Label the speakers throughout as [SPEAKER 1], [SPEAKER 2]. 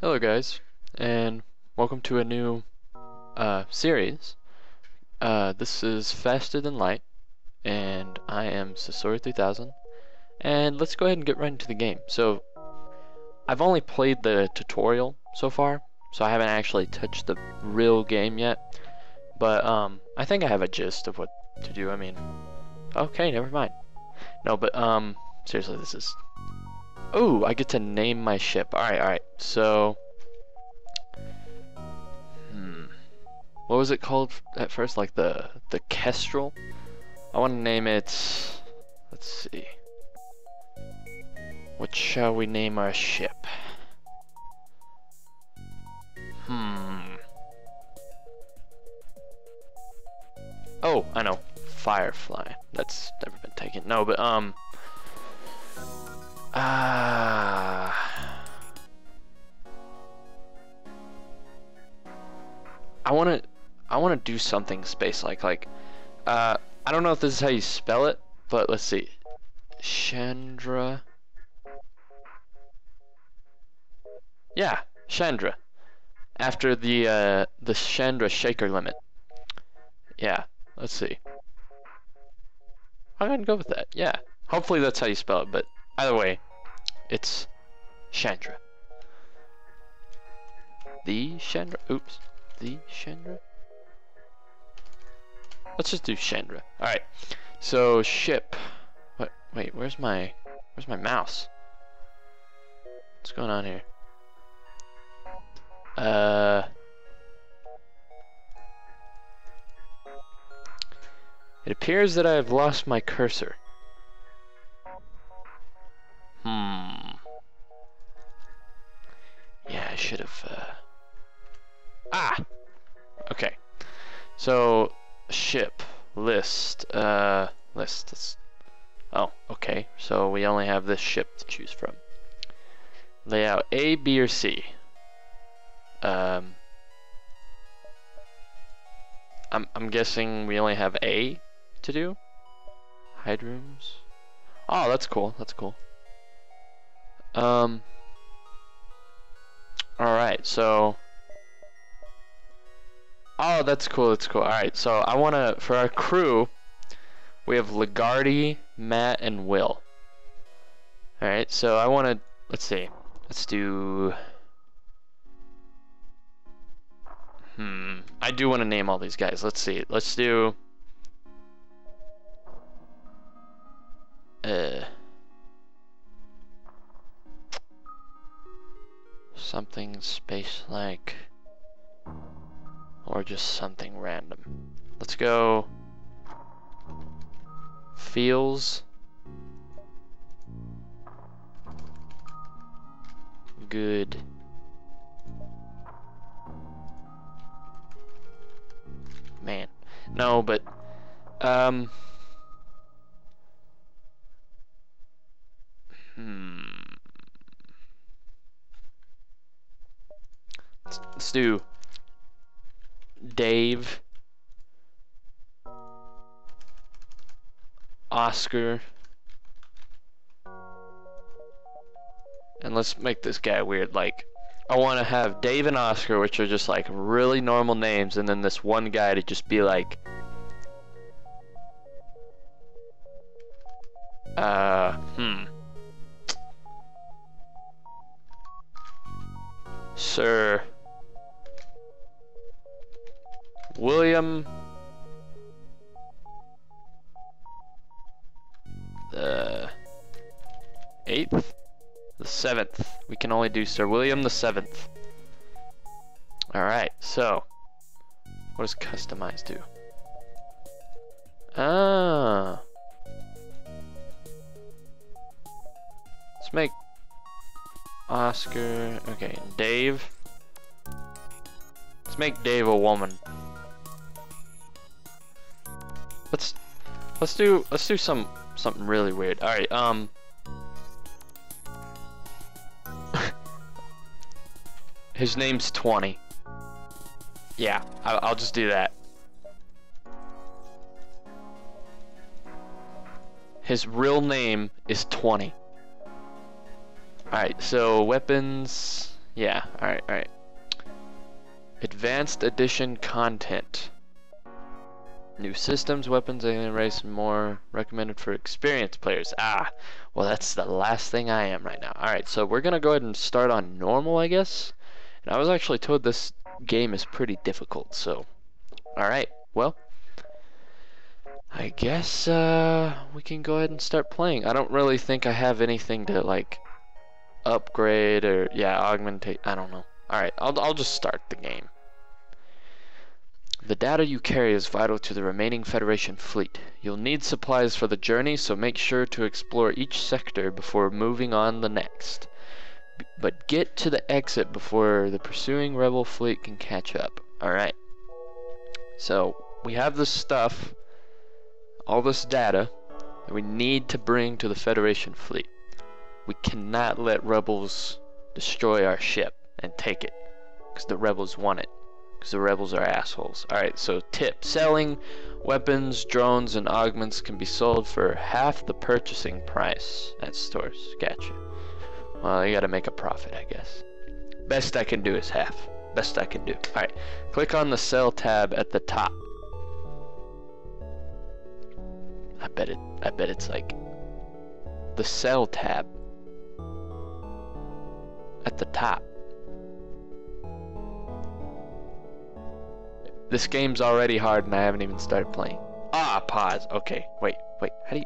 [SPEAKER 1] Hello guys, and welcome to a new uh, series. Uh, this is Faster Than Light, and I am Sasori3000, and let's go ahead and get right into the game. So, I've only played the tutorial so far, so I haven't actually touched the real game yet, but um, I think I have a gist of what to do, I mean, okay, never mind. No, but um, seriously, this is Oh, I get to name my ship. Alright, alright. So... Hmm. What was it called at first? Like the... The Kestrel? I want to name it... Let's see. What shall we name our ship? Hmm. Oh, I know. Firefly. That's never been taken. No, but, um... Ah. I want to I want to do something space like like uh I don't know if this is how you spell it, but let's see. Chandra. Yeah, Chandra. After the uh the Chandrasekhar limit. Yeah, let's see. I'm gonna go with that. Yeah. Hopefully that's how you spell it, but Either way, it's Chandra. The Chandra? Oops. The Chandra? Let's just do Chandra. Alright. So, ship. What? Wait, where's my... Where's my mouse? What's going on here? Uh... It appears that I have lost my cursor. List. Uh, list. Let's... Oh, okay. So we only have this ship to choose from. Layout A, B, or C. Um. I'm I'm guessing we only have A to do. Hide rooms. Oh, that's cool. That's cool. Um. Alright, so. Oh, that's cool, that's cool. Alright, so I want to, for our crew, we have Lagardi, Matt, and Will. Alright, so I want to, let's see. Let's do. Hmm. I do want to name all these guys. Let's see. Let's do. Uh. something space-like, or just something random. Let's go feels good. Man, no, but um. Hmm. Let's do Dave, Oscar, and let's make this guy weird. Like, I want to have Dave and Oscar, which are just like really normal names, and then this one guy to just be like, uh, hmm. Sir William the eighth, the seventh. We can only do Sir William the seventh. All right, so what does customize do? Ah. Let's make Oscar. Okay, Dave. Let's make Dave a woman. Let's do let's do some something really weird. All right, um. His name's 20. Yeah, I, will just do that. His real name is 20. Alright, so weapons. Yeah, alright, alright. Advanced Edition content. New systems, weapons, and race, more. Recommended for experienced players. Ah, well that's the last thing I am right now. Alright, so we're gonna go ahead and start on normal, I guess. And I was actually told this game is pretty difficult, so... Alright, well... I guess uh, we can go ahead and start playing. I don't really think I have anything to like upgrade or yeah augmentate. I don't know. All right, I'll I'll just start the game. The data you carry is vital to the remaining Federation fleet. You'll need supplies for the journey, so make sure to explore each sector before moving on the next. But get to the exit before the pursuing rebel fleet can catch up. Alright. So, we have this stuff all this data that we need to bring to the Federation fleet. We cannot let rebels destroy our ship and take it, because the rebels want it, because the rebels are assholes. Alright, so tip, selling weapons, drones, and augments can be sold for half the purchasing price at stores. Gotcha. Well, you gotta make a profit, I guess. Best I can do is half. Best I can do. Alright, click on the sell tab at the top. I bet it. I bet it's like the sell tab at the top. This game's already hard and I haven't even started playing. Ah, pause. Okay, wait, wait. How do you?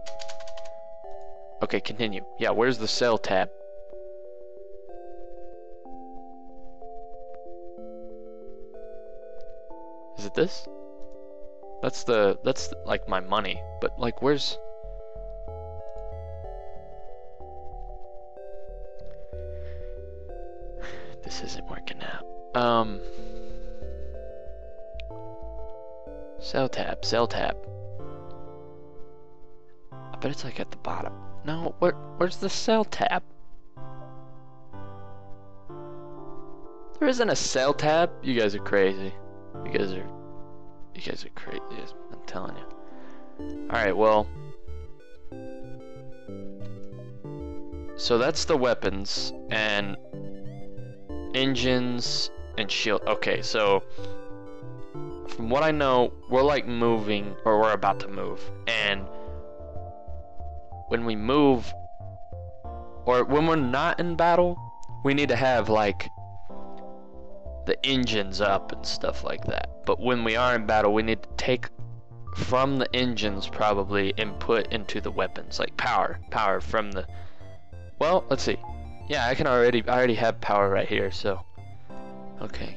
[SPEAKER 1] Okay, continue. Yeah, where's the sell tab? Is it this? That's the, that's like my money, but like where's... This isn't working out. Um... Sell tab, sell tab. I bet it's like at the bottom. No, where, where's the sell tab? There isn't a sell tab? You guys are crazy. You guys are you guys are crazy, I'm telling you. Alright, well... So that's the weapons, and... Engines, and shield. Okay, so... From what I know, we're like moving, or we're about to move, and... When we move, or when we're not in battle, we need to have like the engines up and stuff like that. But when we are in battle, we need to take from the engines probably and put into the weapons, like power, power from the. Well, let's see. Yeah, I can already, I already have power right here, so. Okay.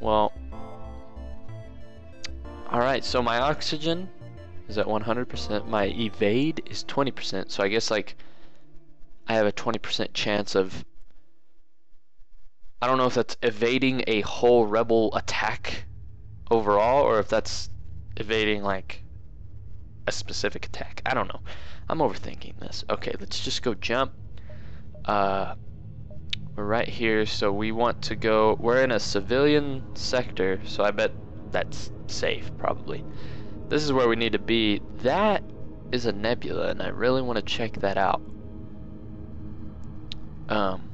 [SPEAKER 1] Well. Alright, so my oxygen is at 100%. My evade is 20%, so I guess like I have a 20% chance of I don't know if that's evading a whole rebel attack overall or if that's evading like a specific attack. I don't know. I'm overthinking this. Okay, let's just go jump. Uh, we're right here, so we want to go. We're in a civilian sector, so I bet that's safe, probably. This is where we need to be. That is a nebula, and I really want to check that out. Um,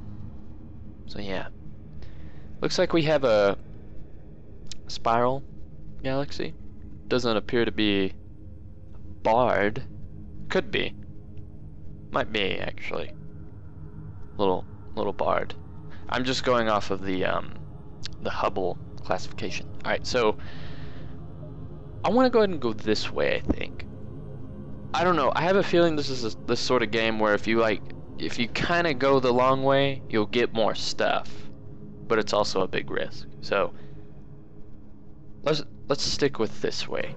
[SPEAKER 1] so yeah. Looks like we have a spiral galaxy. Doesn't appear to be barred. Could be. Might be actually. Little little barred. I'm just going off of the um, the Hubble classification. All right, so I want to go ahead and go this way. I think. I don't know. I have a feeling this is a, this sort of game where if you like, if you kind of go the long way, you'll get more stuff but it's also a big risk. So let's let's stick with this way.